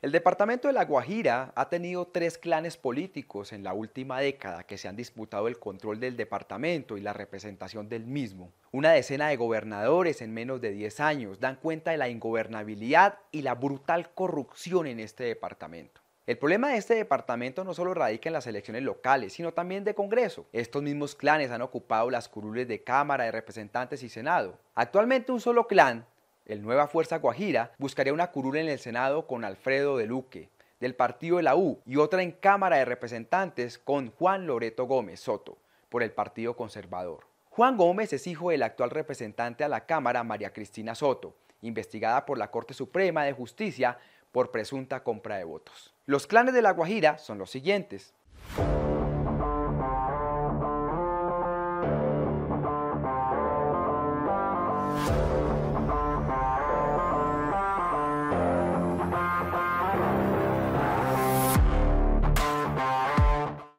El departamento de La Guajira ha tenido tres clanes políticos en la última década que se han disputado el control del departamento y la representación del mismo. Una decena de gobernadores en menos de 10 años dan cuenta de la ingobernabilidad y la brutal corrupción en este departamento. El problema de este departamento no solo radica en las elecciones locales, sino también de Congreso. Estos mismos clanes han ocupado las curules de Cámara de Representantes y Senado. Actualmente un solo clan, el Nueva Fuerza Guajira buscaría una curul en el Senado con Alfredo de Luque, del partido de la U, y otra en Cámara de Representantes con Juan Loreto Gómez Soto, por el Partido Conservador. Juan Gómez es hijo del actual representante a la Cámara María Cristina Soto, investigada por la Corte Suprema de Justicia por presunta compra de votos. Los clanes de La Guajira son los siguientes.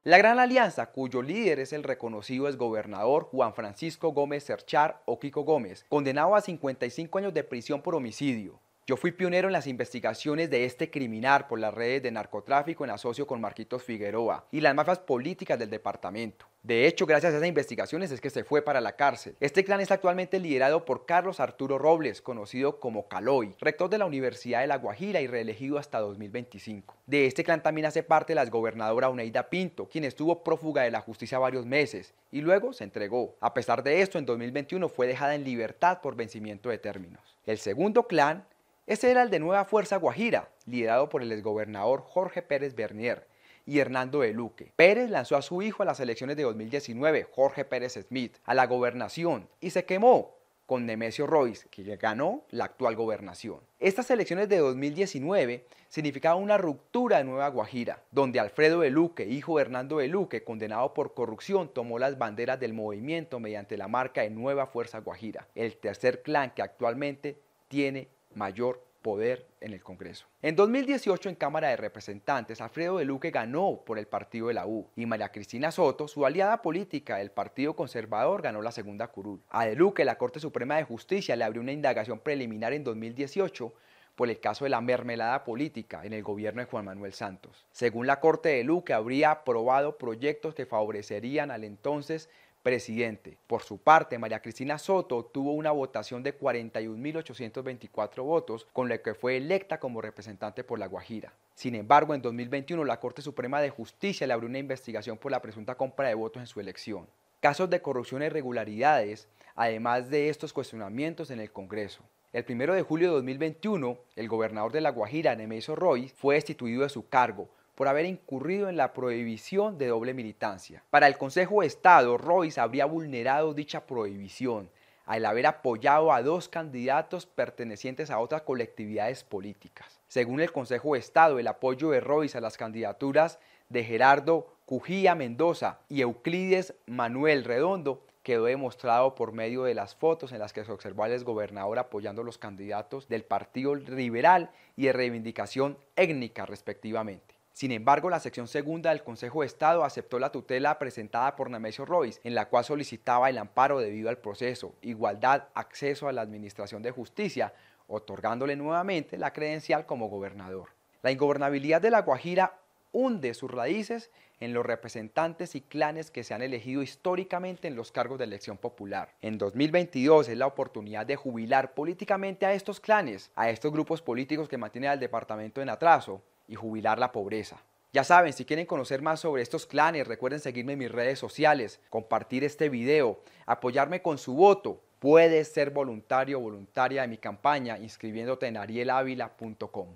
La Gran Alianza, cuyo líder es el reconocido exgobernador Juan Francisco Gómez Cerchar o Kiko Gómez, condenado a 55 años de prisión por homicidio, yo fui pionero en las investigaciones de este criminal por las redes de narcotráfico en asocio con Marquitos Figueroa y las mafias políticas del departamento. De hecho, gracias a esas investigaciones es que se fue para la cárcel. Este clan está actualmente liderado por Carlos Arturo Robles, conocido como Caloy, rector de la Universidad de La Guajira y reelegido hasta 2025. De este clan también hace parte la exgobernadora Uneida Pinto, quien estuvo prófuga de la justicia varios meses y luego se entregó. A pesar de esto, en 2021 fue dejada en libertad por vencimiento de términos. El segundo clan ese era el de Nueva Fuerza Guajira, liderado por el exgobernador Jorge Pérez Bernier y Hernando de Luque. Pérez lanzó a su hijo a las elecciones de 2019, Jorge Pérez Smith, a la gobernación y se quemó con Nemesio Royce, que ganó la actual gobernación. Estas elecciones de 2019 significaban una ruptura de Nueva Guajira, donde Alfredo de Luque, hijo de Hernando de Luque, condenado por corrupción, tomó las banderas del movimiento mediante la marca de Nueva Fuerza Guajira, el tercer clan que actualmente tiene mayor poder en el Congreso. En 2018 en Cámara de Representantes, Alfredo de Luque ganó por el partido de la U y María Cristina Soto, su aliada política del Partido Conservador, ganó la segunda curul. A de Luque la Corte Suprema de Justicia le abrió una indagación preliminar en 2018 por el caso de la mermelada política en el gobierno de Juan Manuel Santos. Según la Corte de Luque, habría aprobado proyectos que favorecerían al entonces presidente. Por su parte, María Cristina Soto obtuvo una votación de 41.824 votos, con la que fue electa como representante por La Guajira. Sin embargo, en 2021 la Corte Suprema de Justicia le abrió una investigación por la presunta compra de votos en su elección. Casos de corrupción e irregularidades, además de estos cuestionamientos en el Congreso. El 1 de julio de 2021, el gobernador de La Guajira, Nemesio Roy, fue destituido de su cargo por haber incurrido en la prohibición de doble militancia. Para el Consejo de Estado, Royce habría vulnerado dicha prohibición al haber apoyado a dos candidatos pertenecientes a otras colectividades políticas. Según el Consejo de Estado, el apoyo de Royce a las candidaturas de Gerardo Cujía Mendoza y Euclides Manuel Redondo quedó demostrado por medio de las fotos en las que se observó al exgobernador apoyando a los candidatos del Partido Liberal y de Reivindicación Étnica respectivamente. Sin embargo, la sección segunda del Consejo de Estado aceptó la tutela presentada por Nemesio Royce, en la cual solicitaba el amparo debido al proceso, igualdad, acceso a la administración de justicia, otorgándole nuevamente la credencial como gobernador. La ingobernabilidad de La Guajira hunde sus raíces en los representantes y clanes que se han elegido históricamente en los cargos de elección popular. En 2022 es la oportunidad de jubilar políticamente a estos clanes, a estos grupos políticos que mantienen al departamento en atraso, y jubilar la pobreza. Ya saben, si quieren conocer más sobre estos clanes, recuerden seguirme en mis redes sociales, compartir este video, apoyarme con su voto. Puedes ser voluntario o voluntaria de mi campaña inscribiéndote en arielavila.com.